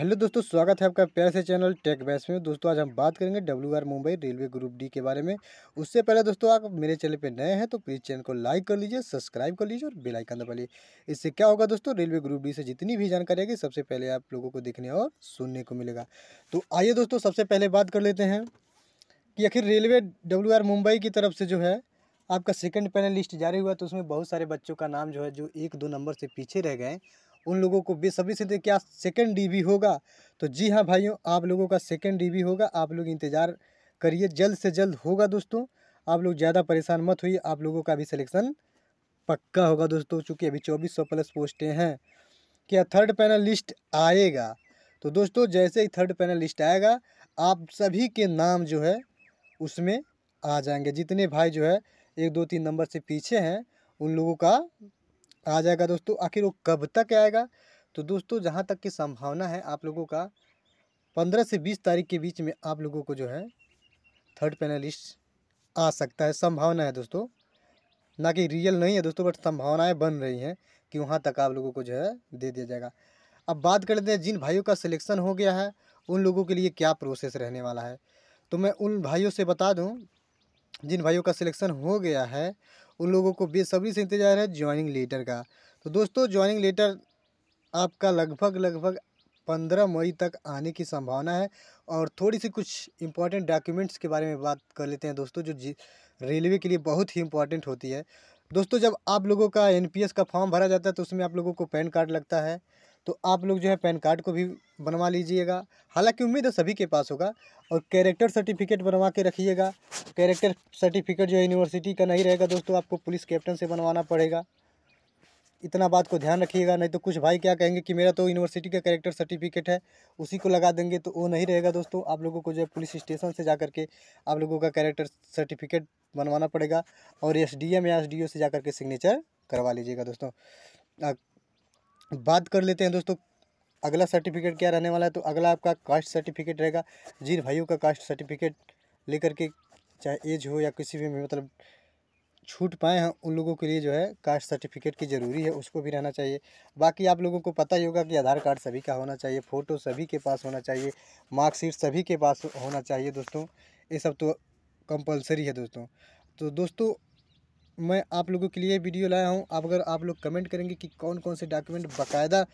Hello दोस्तों, स्वागत है आपका प्यार से चैनल टेक बैस में। दोस्तों, आज हम बात करेंगे W R Mumbai railway group D के बारे में। उससे पहले दोस्तों, आप मेरे चैनल पे नए हैं तो प्लीज़ चैनल को लाइक कर लीजिए, सब्सक्राइब कर लीजिए और बेल आइकन दबा लीजिए। इससे क्या होगा दोस्तों, रेलवे ग्रुप डी से जितनी भी जानकारी आएगी, सबसे पहले आप लोगों को देखने और सुनने को मिलेगा। तो आइए दोस्तों, सबसे पहले बात कर लेते हैं कि आखिर रेलवे डब्ल्यूआर मुंबई की तरफ़ से जो है, आपका सेकेंड पैनल लिस्ट जारी हुआ तो उसमें बहुत सारे बच्चों का नाम जो है, जो एक दो नंबर से पीछे रह गए उन लोगों को बेसब्री से देखिए क्या सेकंड डीबी होगा। तो जी हाँ भाइयों, आप लोगों का सेकंड डीबी होगा। आप लोग इंतज़ार करिए, जल्द से जल्द होगा दोस्तों। आप लोग ज़्यादा परेशान मत होइए, आप लोगों का भी सिलेक्शन पक्का होगा दोस्तों, चूँकि अभी चौबीस सौ प्लस पोस्टें हैं। क्या थर्ड पैनल लिस्ट आएगा? तो दोस्तों, जैसे ही थर्ड पैनल लिस्ट आएगा, आप सभी के नाम जो है, उसमें आ जाएँगे। जितने भाई जो है, एक, दो, तीन नंबर से पीछे हैं, उन लोगों का आ जाएगा दोस्तों। आखिर वो कब तक आएगा? तो दोस्तों, जहाँ तक की संभावना है आप लोगों का, पंद्रह से बीस तारीख के बीच में आप लोगों को जो है थर्ड पैनलिस्ट आ सकता है। संभावना है दोस्तों। ना कि रियल नहीं है दोस्तों बट संभावनाएँ बन रही हैं कि वहाँ तक आप लोगों को जो है, दे दिया जाएगा। अब बात कर लेते हैं, जिन भाइयों का सिलेक्शन हो गया है, उन लोगों के लिए क्या प्रोसेस रहने वाला है? तो मैं उन भाइयों से बता दूँ, जिन भाइयों का सिलेक्शन हो गया है उन लोगों को बेसब्री से इंतज़ार है ज्वाइनिंग लेटर का। तो दोस्तों ज्वाइनिंग लेटर आपका लगभग लगभग पंद्रह मई तक आने की संभावना है और थोड़ी सी कुछ इंपॉर्टेंट डॉक्यूमेंट्स के बारे में बात कर लेते हैं दोस्तों, जो रेलवे के लिए बहुत ही इंपॉर्टेंट होती है। दोस्तों, जब आप लोगों का एनपीएस का फॉर्म भरा जाता है तो उसमें आप लोगों को पैन कार्ड लगता है। तो आप लोग जो है पैन कार्ड को भी बनवा लीजिएगा। हालाँकि उम्मीद है सभी के पास होगा और कैरेक्टर सर्टिफिकेट बनवा के रखिएगा। कैरेक्टर सर्टिफिकेट जो है यूनिवर्सिटी का नहीं रहेगा दोस्तों, आपको पुलिस कैप्टन से बनवाना पड़ेगा। इतना बात को ध्यान रखिएगा, नहीं तो कुछ भाई क्या कहेंगे कि मेरा तो यूनिवर्सिटी का कैरेक्टर सर्टिफिकेट है, उसी को लगा देंगे तो वो नहीं रहेगा दोस्तों। आप लोगों को जो है पुलिस स्टेशन से जा करके आप लोगों का कैरेक्टर सर्टिफिकेट बनवाना पड़ेगा और एस डी एम या एस डी ओ से जा करके सिग्नेचर करवा लीजिएगा दोस्तों। बात कर लेते हैं दोस्तों, अगला सर्टिफिकेट क्या रहने वाला है? तो अगला आपका कास्ट सर्टिफिकेट रहेगा। जिन भाइयों का कास्ट सर्टिफिकेट लेकर के चाहे एज हो या किसी भी मतलब छूट पाए हैं, उन लोगों के लिए जो है कास्ट सर्टिफिकेट की ज़रूरी है, उसको भी रहना चाहिए। बाकी आप लोगों को पता ही होगा कि आधार कार्ड सभी का होना चाहिए फ़ोटो सभी के पास होना चाहिए मार्कशीट सभी के पास होना चाहिए दोस्तों। ये सब तो कंपलसरी है दोस्तों। तो दोस्तों मैं आप लोगों के लिए वीडियो लाया हूँ। आप अगर आप लोग कमेंट करेंगे कि कौन कौन से डॉक्यूमेंट बाकायदा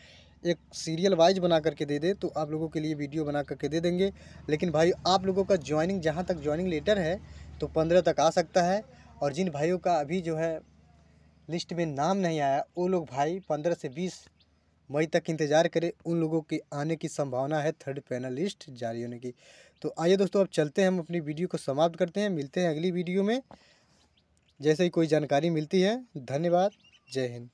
एक सीरियल वाइज बना करके दे दे तो आप लोगों के लिए वीडियो बना करके दे देंगे। लेकिन भाई, आप लोगों का ज्वाइनिंग जहाँ तक ज्वाइनिंग लेटर है तो पंद्रह तक आ सकता है। और जिन भाइयों का अभी जो है लिस्ट में नाम नहीं आया, वो लोग भाई पंद्रह से बीस मई तक इंतज़ार करें। उन लोगों के आने की संभावना है थर्ड पैनल लिस्ट जारी होने की। तो आइए दोस्तों, अब चलते हैं, हम अपनी वीडियो को समाप्त करते हैं। मिलते हैं अगली वीडियो में। जैसे ही कोई जानकारी मिलती है धन्यवाद जय हिंद।